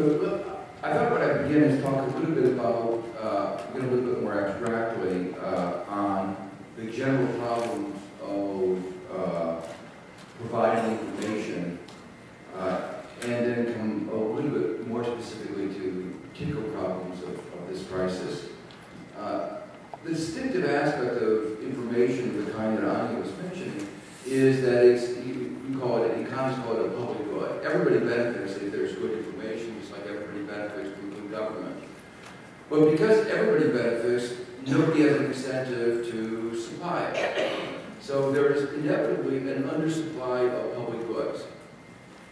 So I thought what I'd begin is talk a little bit about, uh, a little bit more abstractly uh, on the general problems of uh, providing information, uh, and then come a little bit more specifically to the particular problems of, of this crisis. Uh, the distinctive aspect of information of the kind that Anya was mentioning is that it's, you, you call it, economists call it a public good. Everybody benefits if there's good information, just like everybody benefits from good government. But because everybody benefits, nobody has an incentive to supply it. So there is inevitably an undersupply of public goods.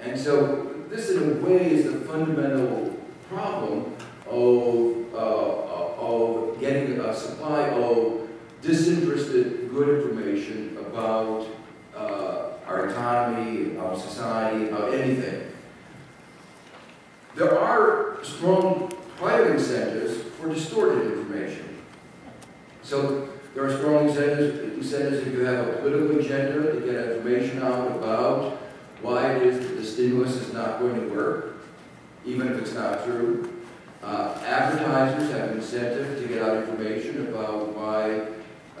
And so this in a way is the fundamental problem of, uh, of getting a supply of disinterested good information about uh, our economy, our society, about anything. There are strong private incentives for distorted information. So there are strong incentives, if you have a political agenda to get information out about why it is that the stimulus is not going to work, even if it's not true. Uh, advertisers have an incentive to get out information about why,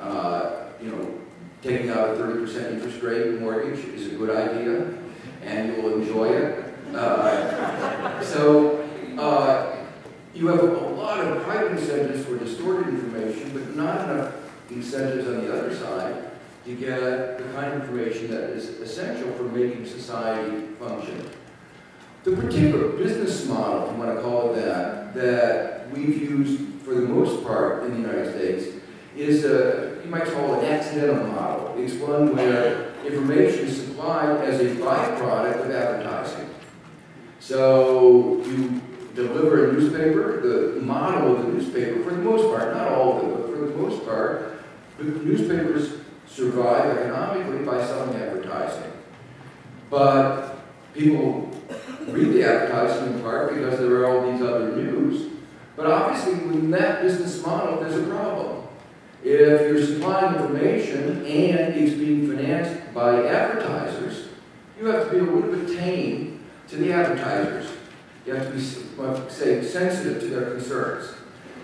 uh, you know, taking out a 30% interest rate mortgage is a good idea, and you will enjoy it. Uh, so uh, you have a lot of private incentives for distorted information, but not enough incentives on the other side to get the kind of information that is essential for making society function. The particular business model, if you want to call it that, that we've used for the most part in the United States is a, you might call it an accidental model. It's one where information is supplied as a byproduct of advertising. So you deliver a newspaper, the model of the newspaper, for the most part, not all of them, but for the most part, the newspapers survive economically by selling advertising. But people read the advertising in part because there are all these other news. But obviously, with that business model, there's a problem. If you're supplying information and it's being financed by advertisers, you have to be a little bit tame to the advertisers. You have to be, say, sensitive to their concerns.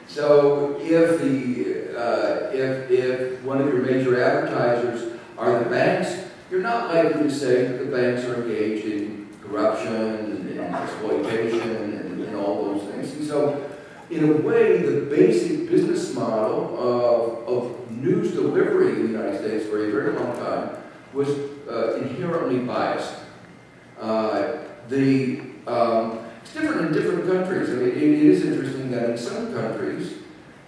So if the uh, if if one of your major advertisers are the banks, you're not likely to say that the banks are engaged in corruption and, and exploitation and, and, all those things. And so, in a way, the basic business model of, of news delivery in the United States for a very long time was uh, inherently biased. Uh, the um, it's different in different countries. I mean, it, it is interesting that in some countries,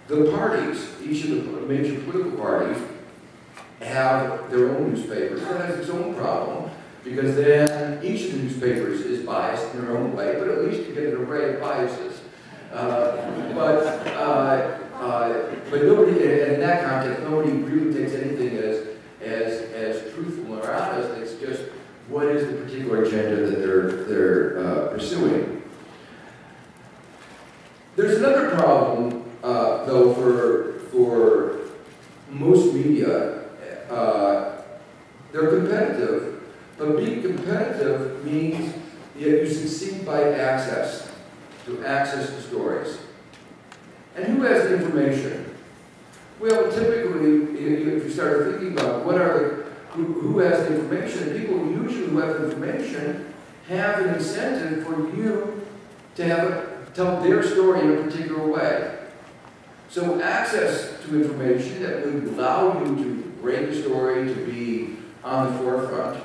the parties, each of the major political parties, have their own newspapers. That has its own problem because then each of the newspapers is biased in their own way, but at least you get an array of biases. Uh, but uh, uh, but nobody, in that context, nobody really takes anything as as as truthful or honest. It's just what is the particular agenda that they're they're uh, pursuing. There's another problem, uh, though, for, for most media. Uh, they're competitive, but being competitive means that you succeed by access, to access to stories. And who has the information? Well, typically, if you start thinking about what are the, who, who has the information, people usually who have information have an incentive for you to have tell their story in a particular way. So access to information that would allow you to break a story to be on the forefront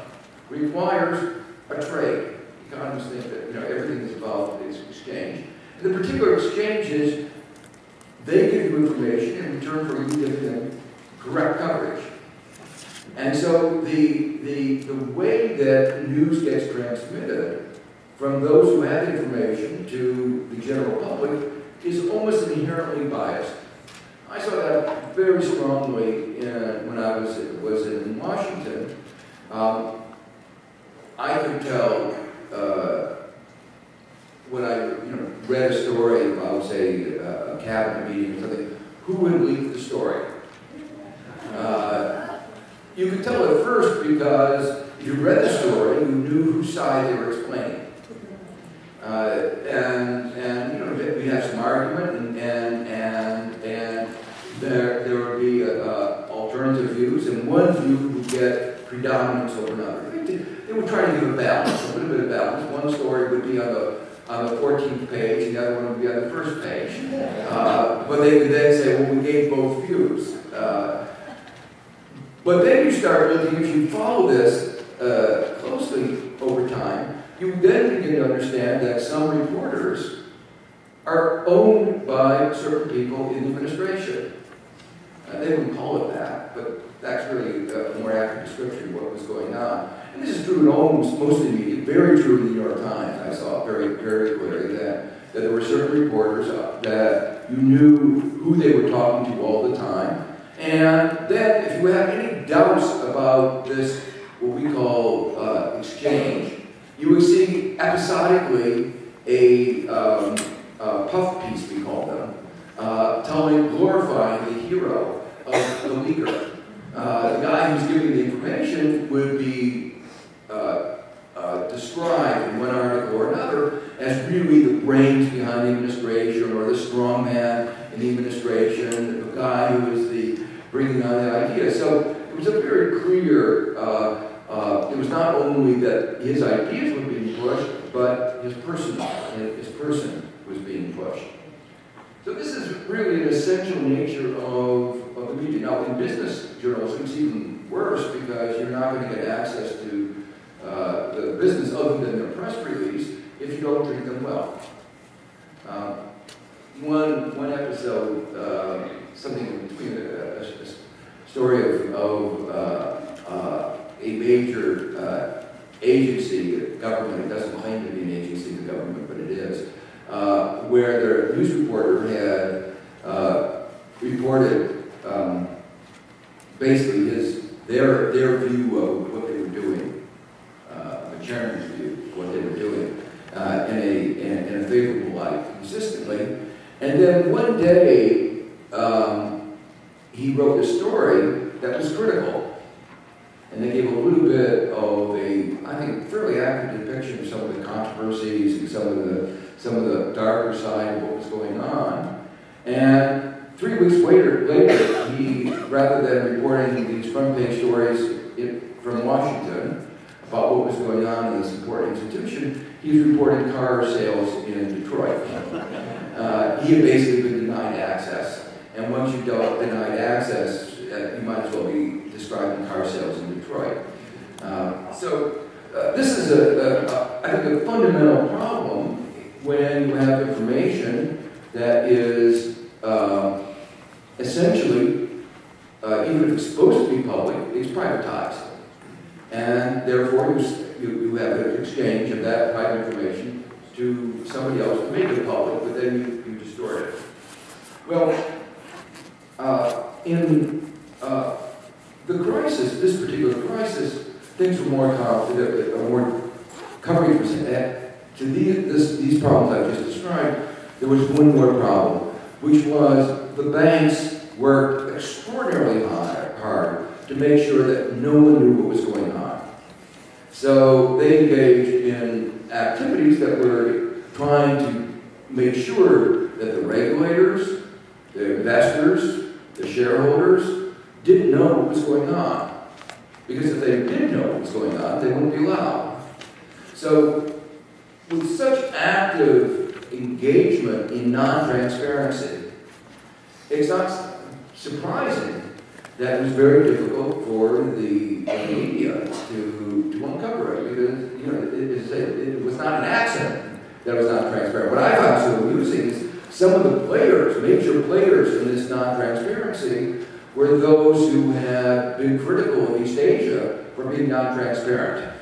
requires a trade. Economists think that you know everything is involved in exchange. And the particular exchange is they give you information in return for you giving them correct coverage. And so the, the, the way that news gets transmitted from those who have information to the general public is almost inherently biased. I saw that very strongly in, when I was, was in Washington. Um, I could tell uh, when I you know, read a story about, say, a cabinet meeting or something, who would leak the story. Uh, you could tell at first because you read the story, you knew whose side they were explaining. Uh, and, and, you know, we have some argument and, and, and, and there, there would be uh, alternative views, and one view would get predominance over another. They, would try to give a balance, a little bit of balance. One story would be on the on the 14th page, the other one would be on the first page. Uh, but they would then say, well, we gave both views. Uh, but then you start looking, if you follow this uh, you then begin to understand that some reporters are owned by certain people in the administration. Uh, they wouldn't call it that, but that's really a more accurate description of what was going on. And this is true in almost most of the media, very true in the New York Times. I saw very, very clearly that, that there were certain reporters uh, that you knew who they were talking to all the time. And then if you have any doubts about this, what we call uh, exchange, you would see episodically a, um, puff piece, we call them, uh, telling, glorifying the hero of the leaker. Uh, the guy who's giving the information would be uh, uh, described in one article or another as really the brains behind the administration or the strong man in the administration, the guy who was the bringing on the idea. So it was a very clear, uh, it was not only that his ideas were being pushed, but his person, his person was being pushed. So this is really an essential nature of, of the media. Now in business journalism, it's even worse because you're not going to get access to uh, the business other than their press release if you don't treat them well. Uh, one, one episode, uh, something between a, a, a story of, of uh, uh, a major uh, agency, government, it doesn't claim to be an agency of the government, but it is, where the news reporter had reported um, basically his their their view of what they were doing, uh, the chairman's view of what they were doing uh, in a in, in, a favorable light consistently. And then one day um, he wrote a story that was critical. And they gave a little bit of a, I think, fairly accurate depiction of some of the controversies and some of the some of the darker side of what was going on. And three weeks later, later he, rather than reporting these front page stories from Washington about what was going on in this important institution, he was reporting car sales in Detroit. Uh, he had basically been denied access. And once you are denied access, uh, you might as well be describing car sales in Detroit. Uh, so uh, this is, a, a, I think, a fundamental problem when you have information that is uh, essentially, even if it's supposed to be public, it's privatized. And therefore, you, you, have an exchange of that private information to somebody else to make it public, but then you, you distort it. Well, uh, in the crisis, this particular crisis, things were more, uh, more covering to these, this, these problems I've just described, there was one more problem, which was the banks worked extraordinarily hard to make sure that no one knew what was going on. So they engaged in activities that were trying to make sure that the regulators, the investors, the shareholders didn't know what was going on. Because if they did know what was going on, they wouldn't be allowed. So with such active engagement in non-transparency, it's not surprising that it was very difficult for the, media to, to uncover it because you know it, it, it, was not an accident that was not transparent. What I found so amusing is some of the players, major players in this non-transparency, were those who had been critical of East Asia for being non-transparent.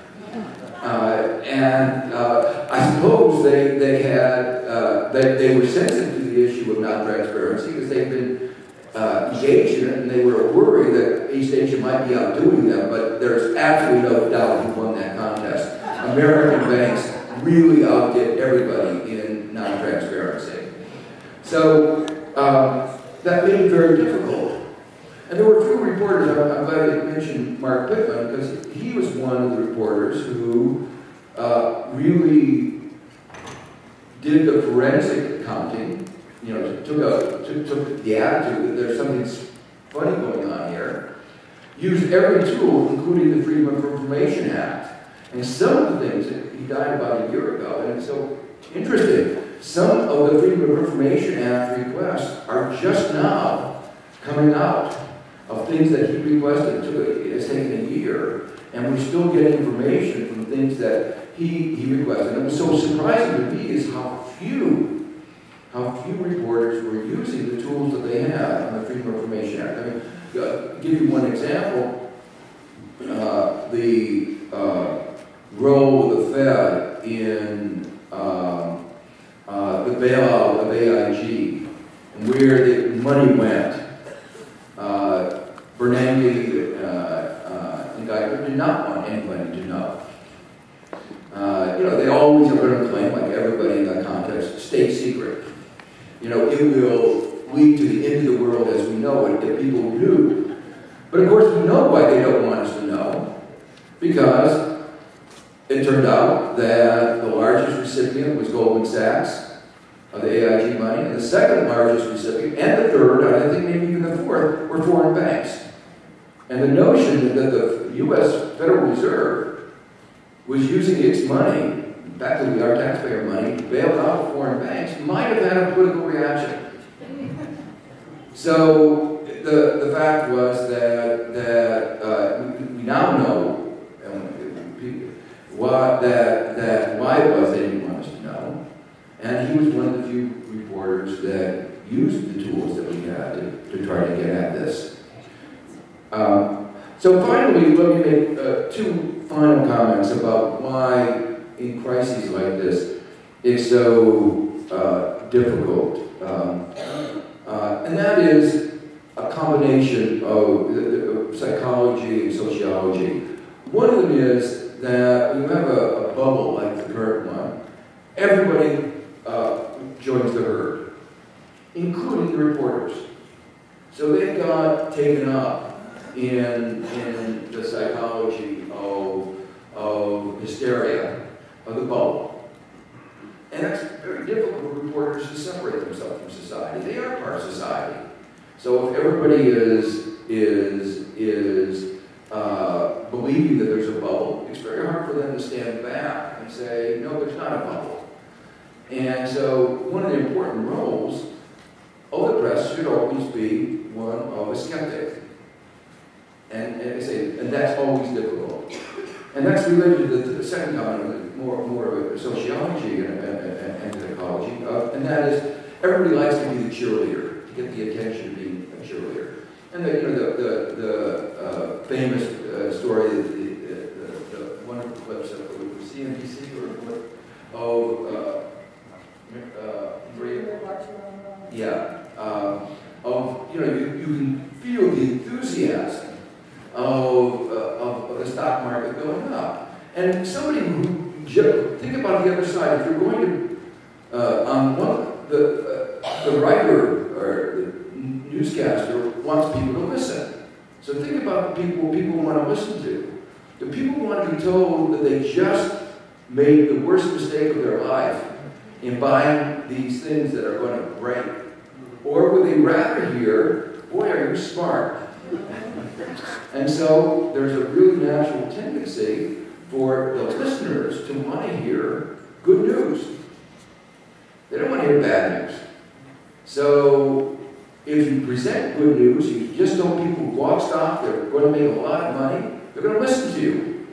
Uh, and uh, I suppose they, they had, uh, they, they were sensitive to the issue of non-transparency because they've been uh, engaged in it and they were worried that East Asia might be outdoing them, but there's absolutely no doubt who won that contest. American banks really outdid everybody in non-transparency. So um, that made it very difficult. And there were a few reporters, I'm, glad you mentioned Mark Pittman, because he was one of the reporters who uh, really did the forensic accounting, you know, took, a, took, took the attitude that there's something funny going on here, used every tool, including the Freedom of Information Act. And some of the things, he died about a year ago, and it's so interesting. Some of the Freedom of Information Act requests are just now coming out of things that he requested. It has taken a year, and we still get information from things that he, he requested. And so surprising to me is how few, how few reporters were using the tools that they have on the Freedom of Information Act. I mean, uh, give you one example. Uh, the uh, role of the Fed in um, uh, the bailout of AIG and where the money went. Uh, Bernanke uh, did not want anybody to know. Uh, you know, they always are going to claim, like everybody in that context, state secret. You know, it will lead to the end of the world as we know it that people do. But of course, we know why they don't want us to know. Because it turned out that the largest recipient was Goldman Sachs of the AIG money, and the second largest recipient, and the third, I think maybe even the fourth, were foreign banks. And the notion that the U.S. Federal Reserve was using its money, effectively our taxpayer money, to bail out foreign banks might have had a political reaction. So the, the fact was that, that uh, we now know why, that, that why it was they didn't want to know. And he was one of the few reporters that used the tools that we had to, to try to get at this. Um, so finally, let me make uh, two final comments about why in crises like this it's so uh, difficult. Um, uh, and that is a combination of, of psychology and sociology. One of them is that you have a, a bubble like the current one, everybody uh, joins the herd, including the reporters. So they got taken up in, in the psychology of, of hysteria, of the bubble. And that's very difficult for reporters to separate themselves from society. They are part of society. So if everybody is, is, is uh, believing that there's a bubble, it's very hard for them to stand back and say, no, there's not a bubble. And so one of the important roles of the press should always be one of a skeptic. And, and, I say, and that's always difficult. And that's related to the, second comment, more, more of sociology and, and, and, and psychology, uh, and that is everybody likes to be the cheerleader, to get the attention of being a cheerleader. And the, you know, the, the, the uh, famous uh, story, the, the, the, the wonderful clips of CNBC or what, oh, uh, uh, yeah, uh, of, you know, you, you can feel the enthusiasm of, uh, of, of the stock market going up. And somebody who, think about the other side, if you're going to, uh, on one, the, uh, the writer or the newscaster wants people to listen. So think about people people want to listen to. Do people want to be told that they just made the worst mistake of their life in buying these things that are going to break? Or would they rather hear, boy, are you smart? and so there's a really natural tendency for the listeners to want to hear good news. They don't want to hear bad news. So if you present good news, you just don't people walk stop, they're going to make a lot of money, they're going to listen to you.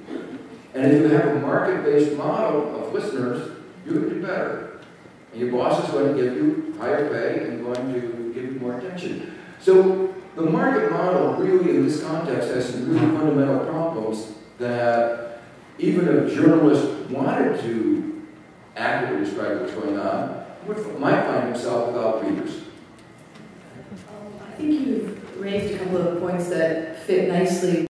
And if you have a market-based model of listeners, going to do better. And your boss is going to give you higher pay and going to give you more attention. So the market model really in this context has some really fundamental problems that even if journalists wanted to accurately describe what's going on, might find himself without readers. I think you've raised a couple of points that fit nicely